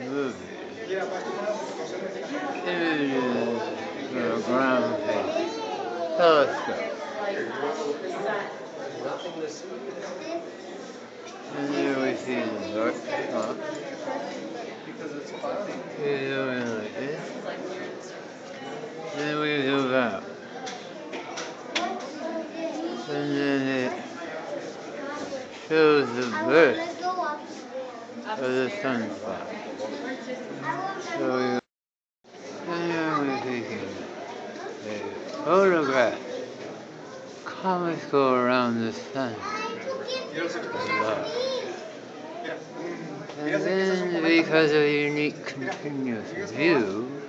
Images from a ground telescope. And there we see the dark go in like this. Then we zoom out. And then it shows the birth of the sunspot. So then we're taking a photograph. Comets go around the sun. And then, because of a unique continuous view,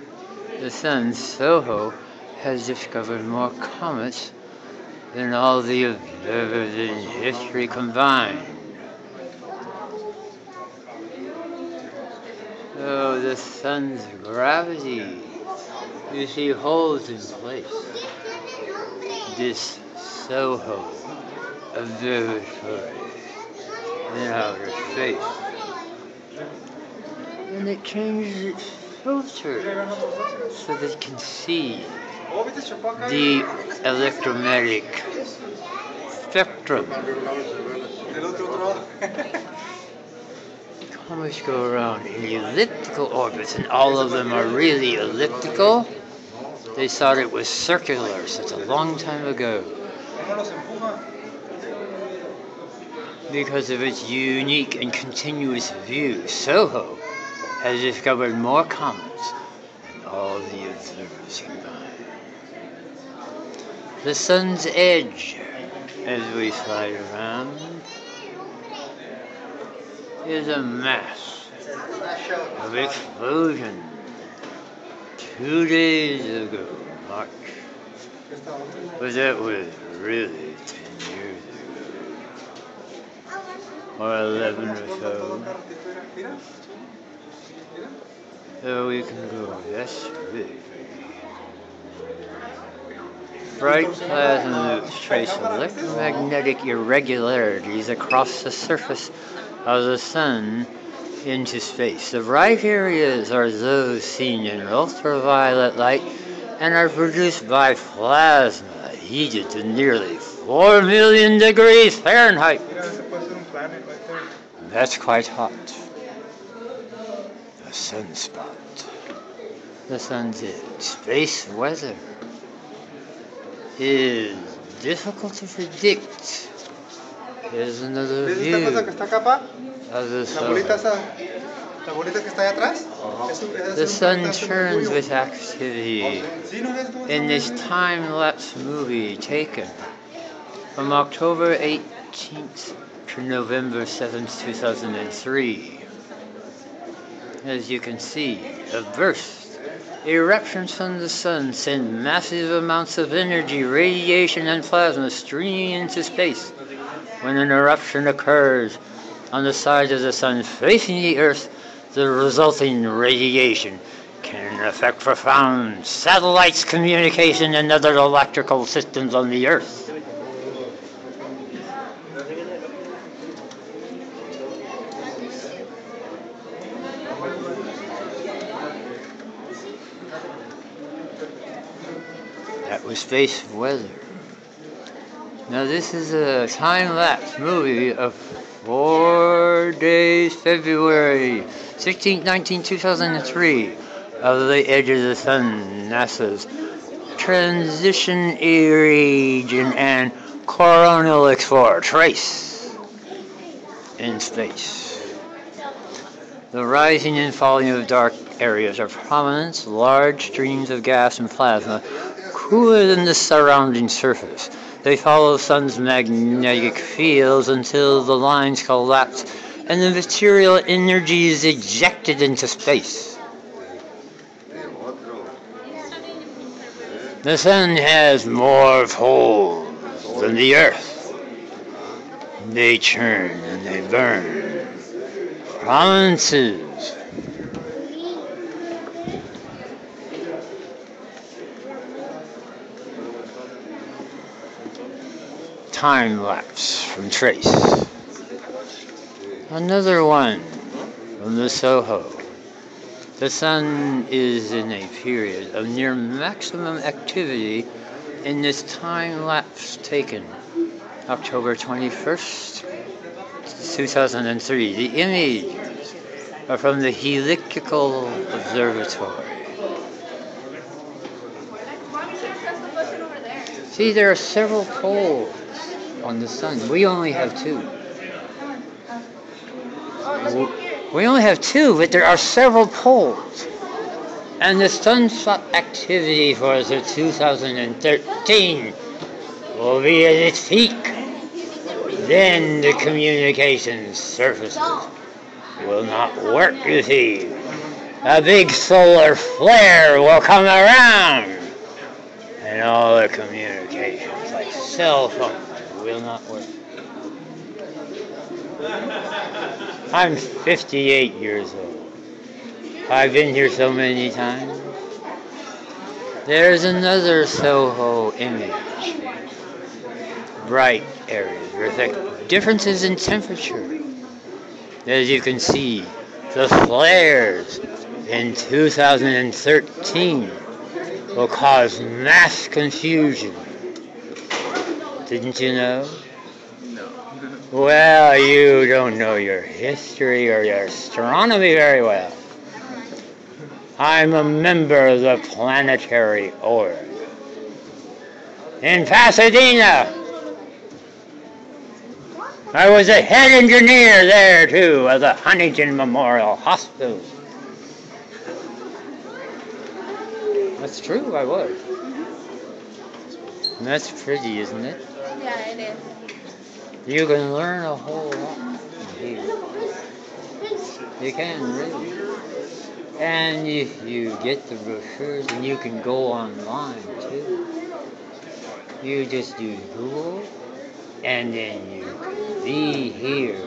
the sun, SOHO, has discovered more comets than all the observers in history combined. So the sun's gravity, you see, holds in place this SOHO observatory in outer space. And it changes its filter so that it can see the electromagnetic spectrum. Comets go around in elliptical orbits, and all of them are really elliptical. They thought it was circular such a long time ago because of its unique and continuous view. SOHO has discovered more comets than all the observers combined. The sun's edge, as we slide around, is a mass of explosion. Two days ago, March. But that was really 10 years ago. Or 11 or so. So we can go, that's really Bright plasma loops trace electromagnetic irregularities across the surface of the sun into space. The bright areas are those seen in ultraviolet light and are produced by plasma heated to nearly 4 million degrees Fahrenheit. That's quite hot. A sunspot. The sun's it. Space weather is difficult to predict. Here's another ¿Ves esta view cosa que está acá, pa? of the La bolita sun. esa, la bolita que está allá atrás. Uh-huh. Es un- es The un sun pedazo de turns orgullo. with activity. Sí, ¿no ves cómo in está? this time-lapse movie taken from October 18th to November 7th, 2003. As you can see, a burst. Eruptions from the sun send massive amounts of energy, radiation, and plasma streaming into space. When an eruption occurs on the side of the sun facing the Earth, the resulting radiation can affect profound satellites, communication, and other electrical systems on the Earth. That was space weather. Now this is a time-lapse movie of four days, February 16, 19, 2003, of the edge of the sun, NASA's transition region and coronal explorer trace in space. The rising and falling of dark areas are prominent, large streams of gas and plasma cooler than the surrounding surface. They follow the sun's magnetic fields until the lines collapse and the material energy is ejected into space. The sun has more holes than the earth. They churn and they burn. Prominences time lapse from Trace. Another one from the Soho. The sun is in a period of near maximum activity in this time lapse taken October 21st, 2003. The images are from the Helical Observatory. See, there are several poles on the sun. We only have two. We only have two, but there are several poles. And the sunspot activity for the 2013 will be at its peak. Then the communications surfaces will not work, you see. A big solar flare will come around. And all the communications, like cell phones, will not work. I'm 58 years old. I've been here so many times. There's another Soho image. Bright areas reflect differences in temperature. As you can see, the flares in 2013 will cause mass confusion. Didn't you know? No. Well, you don't know your history or your astronomy very well. I'm a member of the Planetary Org. In Pasadena, I was a head engineer there too of the Huntington Memorial Hospital. That's true, I was. And mm-hmm. that's pretty, isn't it? Yeah, it is. You can learn a whole lot here. You can really. And if you get the brochures, and you can go online too. You just do Google, and then you can be here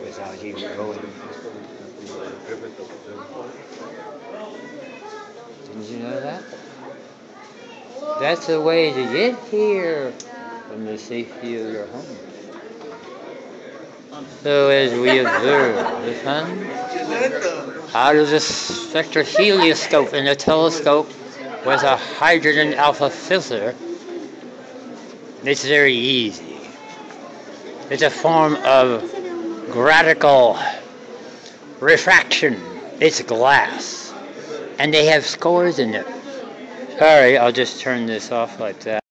without even going. Didn't you know that? That's the way to get here from the safety of your home. So as we observe the sun out of the spectrohelioscope in a telescope with a hydrogen alpha filter, it's very easy. It's a form of gradical refraction. It's glass. And they have scores in it. Sorry, I'll just turn this off like that.